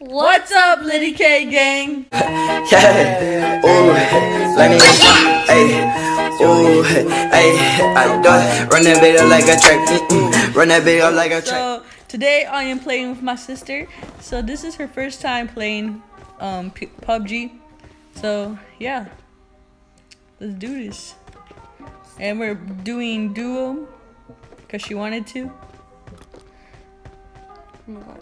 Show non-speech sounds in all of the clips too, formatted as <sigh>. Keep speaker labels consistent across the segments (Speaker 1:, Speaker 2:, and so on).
Speaker 1: What's up, Liddy K gang? <laughs>
Speaker 2: Yeah, ooh, let me, ayy, ooh, ayy, I do run that up like a track, run that up like a track.
Speaker 1: So today I am playing with my sister. So this is her first time playing um PUBG. So yeah, let's do this. And we're doing duo because she wanted to.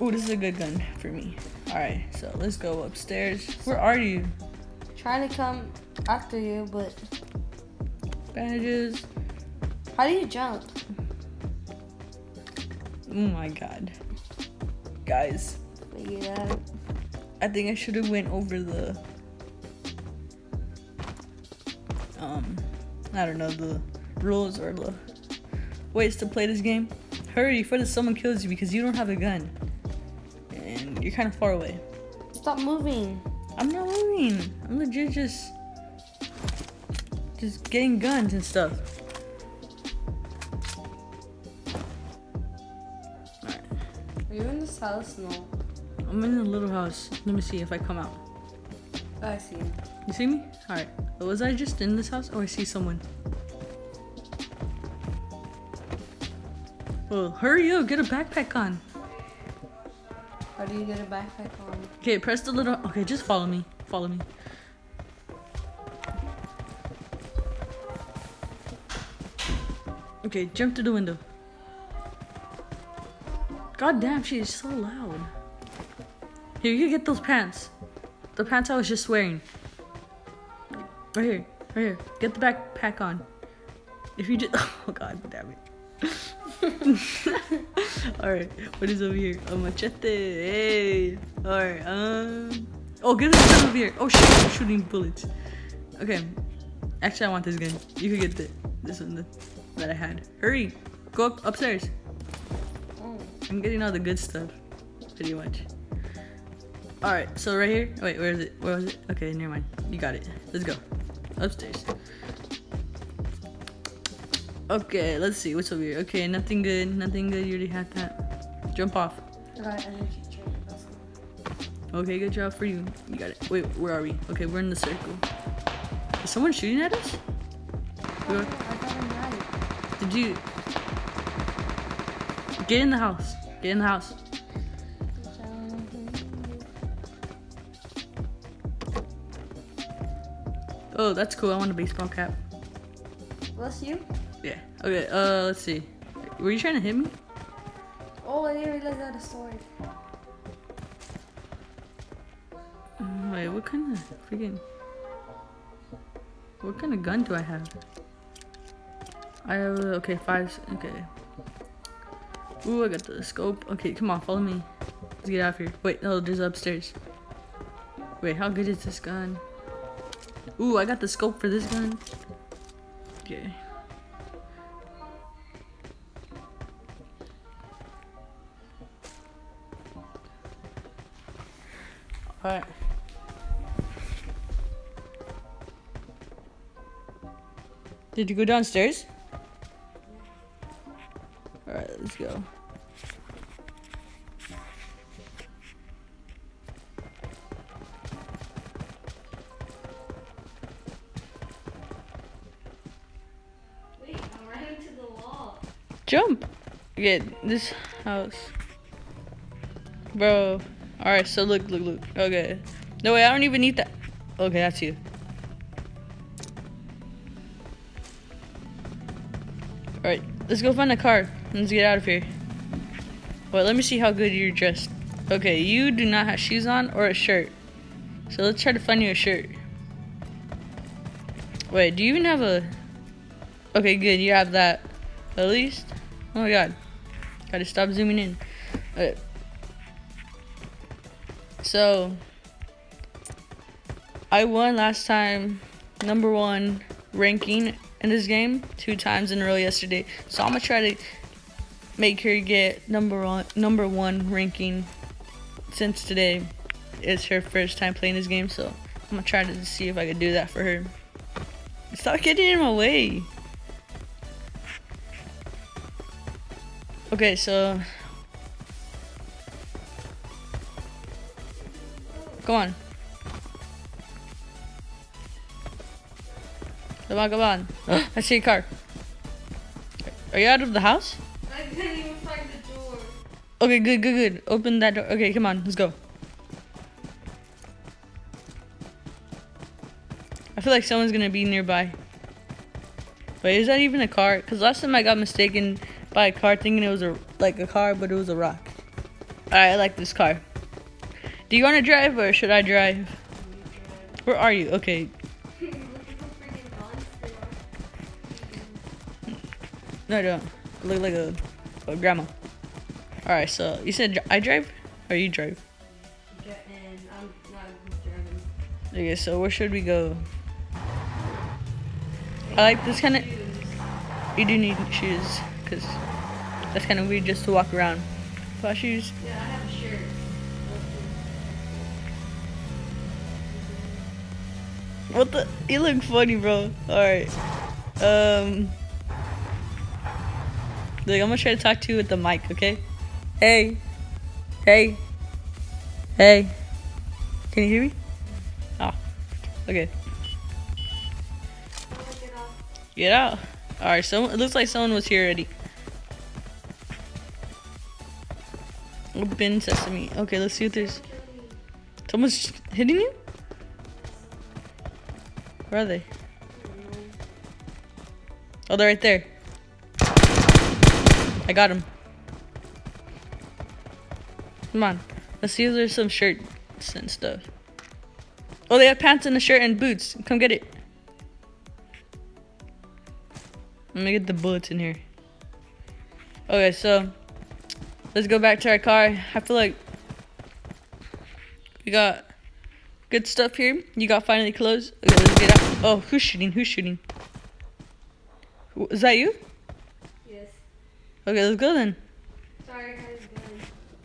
Speaker 1: Oh, this is a good gun for me. All right, so let's go upstairs. Where are you?
Speaker 3: Trying to come after you, but
Speaker 1: Bandages.
Speaker 3: how do you jump?
Speaker 1: Oh my god, guys.
Speaker 3: Out.
Speaker 1: I think I should have went over the um I don't know the rules or the ways to play this game. Hurry before someone kills you because you don't have a gun. And you're kind of far away.
Speaker 3: Stop moving.
Speaker 1: I'm not moving. I'm legit just just getting guns and stuff.
Speaker 3: Are you in this house? No.
Speaker 1: I'm in a little house. Let me see if I come out.
Speaker 3: Oh, I see you.
Speaker 1: You see me? Alright. Was I just in this house? Oh, I see someone. Oh, hurry up. Get a backpack on.
Speaker 3: How do you get a backpack on?
Speaker 1: Okay, press the little. Okay, just follow me. Follow me. Okay, jump through the window. God damn, she is so loud. Here, you get those pants. The pants I was just wearing. Right here, right here. Get the backpack on. If you just. <laughs> Oh, god damn it. <laughs> Alright, what is over here? A machete. Hey. Alright, um. Oh, get this over here. Oh shit, I'm shooting bullets. Okay. Actually, I want this gun. You could get the this one that, I had. Hurry. Go up upstairs. I'm getting all the good stuff. Pretty much. Alright, so right here. Wait, where is it? Where was it? Okay, never mind. You got it. Let's go. Upstairs. Okay, let's see. What's over here? Okay, nothing good. Nothing good. You already had that. Jump off.
Speaker 3: I got energy drink. Let's go.
Speaker 1: Okay, good job for you. You got it. Wait, where are we? Okay, we're in the circle. Is someone shooting at us?
Speaker 3: Oh, I got a knife.
Speaker 1: Did you get in the house? Get in the house. Oh, that's cool. I want a baseball cap.
Speaker 3: That's you?
Speaker 1: Yeah. Okay. Uh, let's see. Were you trying to hit me?
Speaker 3: Oh, I didn't realize I had a sword.
Speaker 1: Mm, Wait, what kind of freaking? What kind of gun do I have? I have uh, okay five. Okay. Ooh, I got the scope. Okay, come on, follow me. Let's get out of here. Wait, no, there's upstairs. Wait, how good is this gun? Ooh, I got the scope for this gun. Okay. Alright. Did you go downstairs? Alright, let's go.
Speaker 3: Wait, I'm running to the wall.
Speaker 1: Jump! Okay, this house. Bro. Alright, so look, look, look. Okay. No way, I don't even need that. Okay, that's you. Alright, let's go find a car. Let's get out of here. Wait, let me see how good you're dressed. Okay, you do not have shoes on or a shirt. So let's try to find you a shirt. Wait, do you even have a. Okay, good, you have that. At least. Oh my god. Gotta stop zooming in. Okay. So, I won last time, number one ranking in this game, two times in a row yesterday. So I'm gonna try to make her get number one, number one ranking since today is her first time playing this game. So I'm gonna try to see if I can do that for her. Stop getting in my way. Okay, so Come on. Come on, come on. <gasps> I see a car. Are you out of the house?
Speaker 3: I couldn't even find the door.
Speaker 1: Okay, good, good, good. Open that door. Okay, come on, let's go. I feel like someone's gonna be nearby. Wait, is that even a car? Cause last time I got mistaken by a car thinking it was a like a car, but it was a rock. Alright, I like this car. Do you wanna drive or should I drive? Where are you? Okay.
Speaker 3: You're looking for freaking monster.
Speaker 1: No, I don't. I look like a, a grandma. Alright, so you said I drive? Or you drive?
Speaker 3: And I'm not driving.
Speaker 1: Okay, so where should we go? I like this kind of. You do need shoes, cause that's kind of weird just to walk around without shoes.
Speaker 3: Yeah,
Speaker 1: What the? You look funny, bro. All right. Um. Look, I'm gonna try to talk to you with the mic, okay? Hey. Hey. Hey. Can you hear me? Oh. Okay.
Speaker 3: Get
Speaker 1: out. All right. So it looks like someone was here already. Open sesame. Okay, let's see if there's. Someone's hitting you? Where are they? Oh, they're right there. I got him. Come on. Let's see if there's some shirts and stuff. Oh, they have pants and a shirt and boots. Come get it. Let me get the bullets in here. Okay, so let's go back to our car. I feel like we got good stuff here. You got finally clothes. Okay, let's get out. Oh, who's shooting? Who's shooting? Who- Is that you?
Speaker 3: Yes.
Speaker 1: Okay, let's go then.
Speaker 3: Sorry,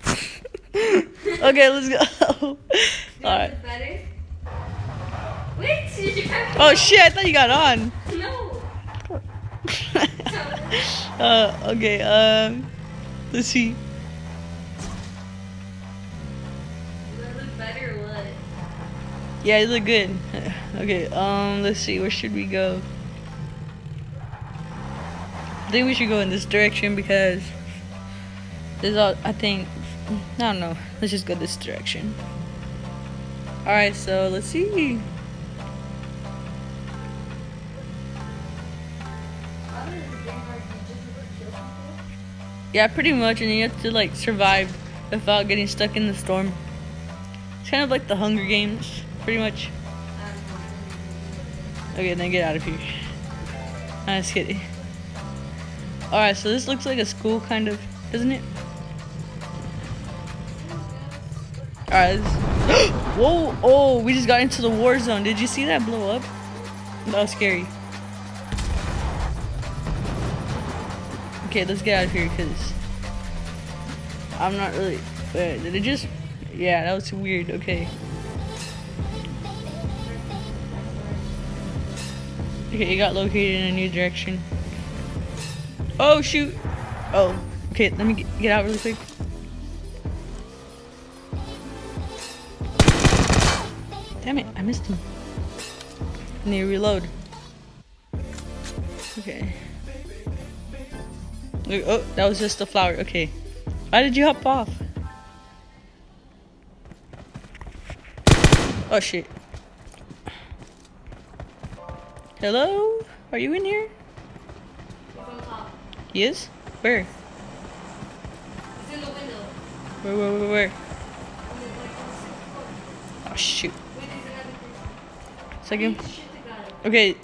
Speaker 3: guys. <laughs>
Speaker 1: okay, let's go.
Speaker 3: All <laughs>
Speaker 1: All right.
Speaker 3: Better. Wait.
Speaker 1: Oh shit! I thought you got on.
Speaker 3: No. <laughs>
Speaker 1: uh, okay. Um, let's see. Yeah, you look good. Okay. Um, let's see. Where should we go? I think we should go in this direction because there's all. I think. I don't know. Let's just go this direction. All right. So let's see. Yeah, pretty much, and you have to like survive without getting stuck in the storm. It's kind of like the Hunger Games, pretty much. Okay, then get out of here. I'm just kidding. Alright, so this looks like a school, kind of, doesn't it? Alright. <gasps> Whoa! Oh, we just got into the war zone. Did you see that blow up? That was scary. Okay, let's get out of here because I'm not really. Wait, did it just? Yeah, that was weird. Okay. Okay, you got located in a new direction. Oh shoot! Oh, okay. Let me get, get out really quick. Damn it! I missed him. I need to reload. Okay. Look, oh, that was just a flower. Okay. Why did you hop off? Oh shit. Hello? Are you in here? He is? Where?
Speaker 3: It's in the window.
Speaker 1: Where, where, where, where? Oh shoot. Second. Okay.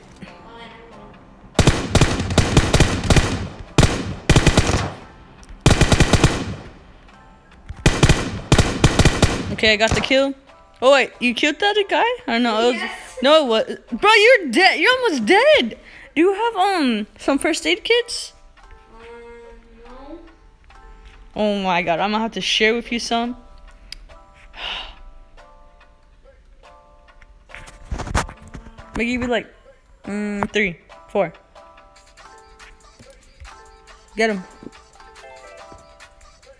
Speaker 1: Okay, I got the kill. Oh wait, you killed that guy? I don't know.
Speaker 3: Yes.
Speaker 1: No, what? Bro, you're dead. You're almost dead. Do you have um some first aid kits?
Speaker 3: Um, no.
Speaker 1: Oh my god, I'm gonna have to share with you some. <sighs> Maybe give you like mm, three, four. Get him.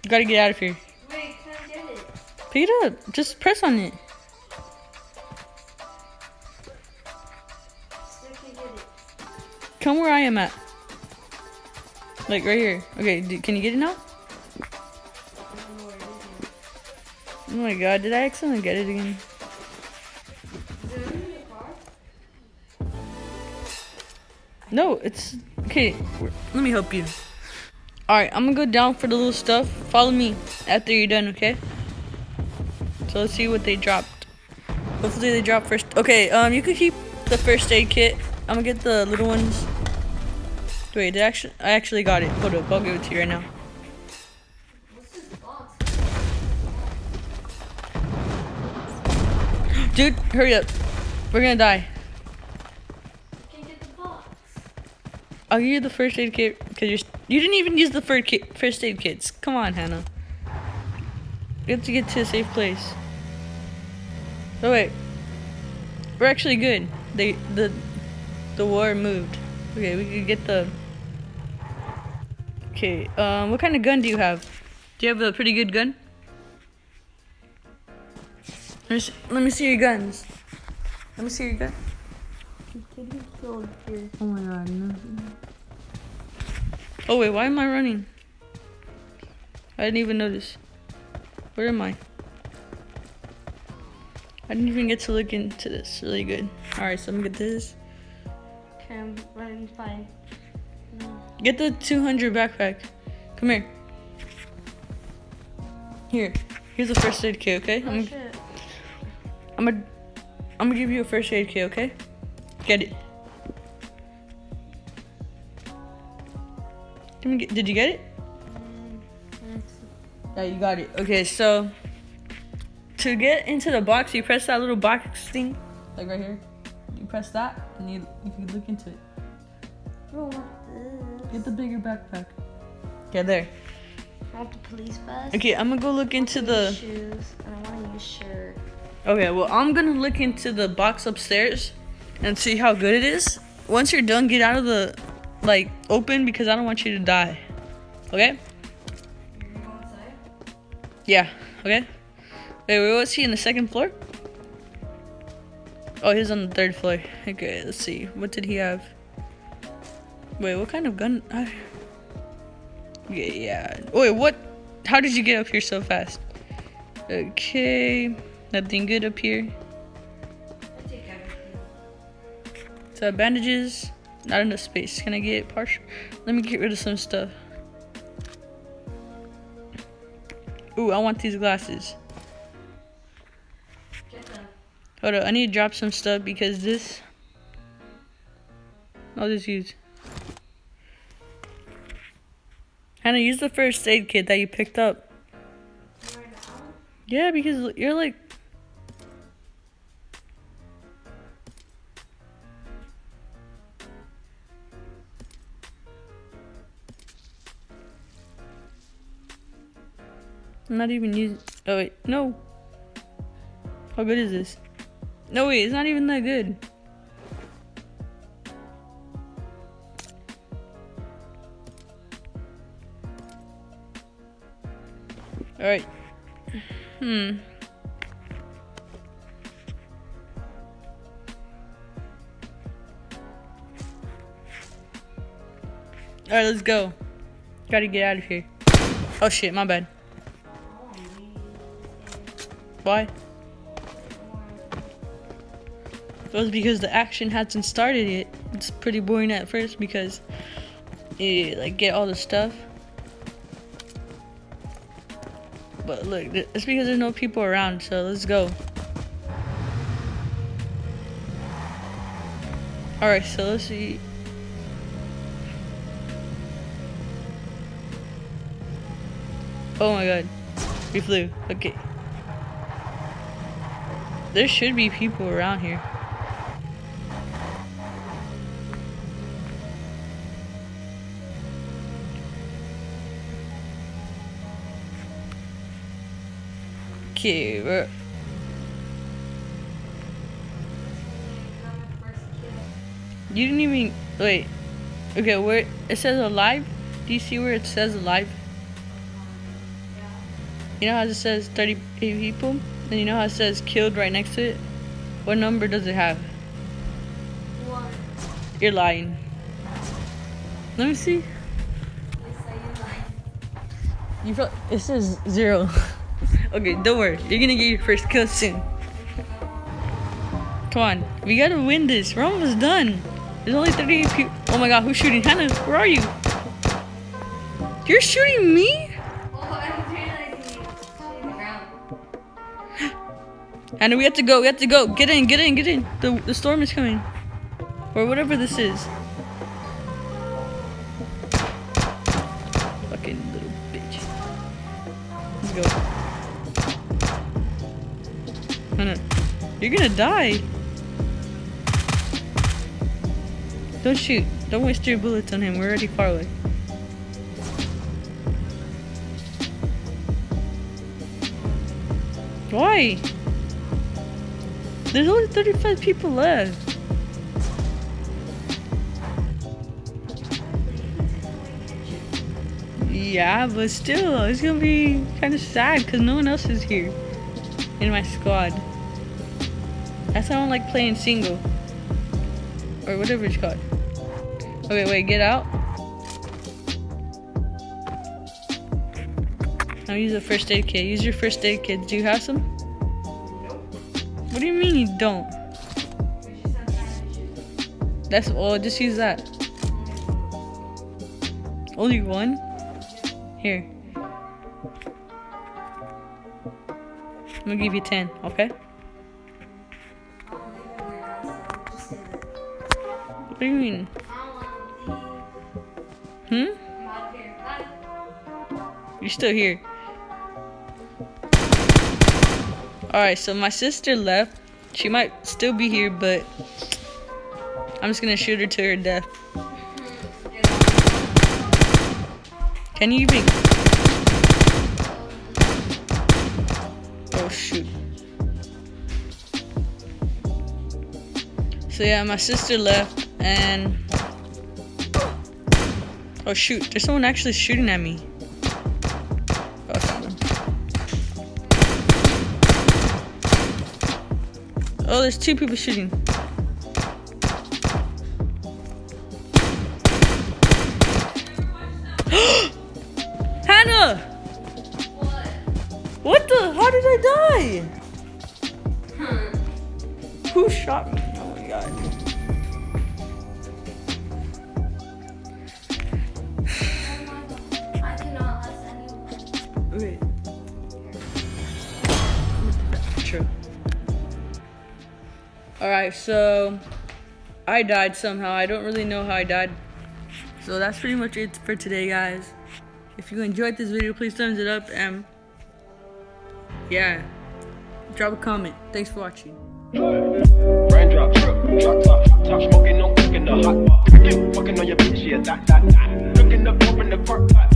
Speaker 1: You gotta get out of here.
Speaker 3: Wait, can I get it?
Speaker 1: Pick it up. Just press on it. Come where I am at. Like right here. Okay, d- can you get it now? Oh my god, did I accidentally get it again? No, it's okay. Let me help you. All right, I'm gonna go down for the little stuff. Follow me after you're done, okay? So let's see what they dropped. Hopefully they drop first. Okay, um, you can keep the first aid kit. I'm gonna get the little ones. Wait, they actually, I actually got it. Hold up, I'll give it to you right now. Dude, hurry up. We're gonna die.
Speaker 3: I.
Speaker 1: I'll give you the first aid kit because you're you didn't even use the first kit, first aid kits. Come on, Hannah. We have to get to a safe place. Oh wait, we're actually good. They the the war moved. Okay, we can get the. Okay, um, what kind of gun do you have? Do you have a pretty good gun? Let me see, let me see your guns. Let me see your gun. Oh my god, no. Oh wait, why am I running? I didn't even notice. Where am I? I didn't even get to look into this really good. Alright, so I'm gonna get this.
Speaker 3: Okay, I'm running fine.
Speaker 1: Get the 200 backpack. Come here. Here. Here's a first aid kit, okay?
Speaker 3: Oh
Speaker 1: I'm,
Speaker 3: shit.
Speaker 1: I'm gonna I'm gonna give you a first aid kit, okay? Get it. Can we get, did you get it? Mm, yeah, you got it. Okay, so to get into the box, you press that little box thing, like right here. You press that, and you you can look into it.
Speaker 3: I don't want this.
Speaker 1: Get the bigger backpack. Yeah, there.
Speaker 3: I want the police vest.
Speaker 1: Okay, I'm gonna go look into the.
Speaker 3: shoes, and I want to use shirt.
Speaker 1: Okay, well, I'm gonna look into the box upstairs and see how good it is. Once you're done, get out of the like open because I don't want you to die. Okay? Yeah. Okay. Wait, wait, was he in the second floor? Oh, he's on the third floor. Okay, let's see. What did he have? Wait, what kind of gun? I... Yeah, yeah. Wait, what? How did you get up here so fast? Okay, nothing good up here. So bandages, not enough space. Can I get partial? Let me get rid of some stuff. Ooh, I want these glasses. Hold up, I need to drop some stuff because this. I'll just use. Hannah, use the first aid kit that you picked up. Yeah, because you're like. I'm not even using. Oh wait, no. How good is this? No wait, it's not even that good. All right. Hmm. All right, let's go. Gotta get out of here. Oh shit, my bad. Why? It was because the action hasn't started yet. It's pretty boring at first because you like get all the stuff. But look, it's because there's no people around, so let's go. Alright, so let's see. Oh my god. We flew. Okay. There should be people around here. Okay, we're, you didn't even wait. Okay, where it says alive? Do you see where it says alive? You know how it says 38 people? And you know how it says killed right next to it? What number does it have?
Speaker 3: One.
Speaker 1: You're lying. Let me see. You felt it says zero. <laughs> okay, don't worry. You're gonna get your first kill soon. Come on, we gotta win this. We're almost done. There's only 38 people. Oh my god, who's shooting? Hannah, where are you? You're shooting me? <gasps> Hannah, we have to go. We have to go. Get in, get in, get in. The, the storm is coming. Or whatever this is. Fucking little bitch. Let's go. Hannah, you're gonna die. Don't shoot. Don't waste your bullets on him. We're already far away. Why? There's only 35 people left. Yeah, but still, it's gonna be kind of sad because no one else is here in my squad. I don't like playing single. Or whatever it's called. Okay, wait, get out. Now use a first aid kit. Use your first aid kit. Do you have some? What do you mean you don't? That's all. Just use that. Only one? Here. I'm gonna give you 10, okay? What do you mean? Hmm? You're still here. Alright, so my sister left. She might still be here, but I'm just gonna shoot her to her death. Can you even? Oh shoot. So yeah, my sister left and Oh shoot, there's someone actually shooting at me. Oh. Oh, there's two people shooting. So I died somehow. I don't really know how I died. So that's pretty much it for today, guys. If you enjoyed this video, please thumbs it up and yeah, drop a comment. Thanks for watching.
Speaker 4: Looking up, open the park.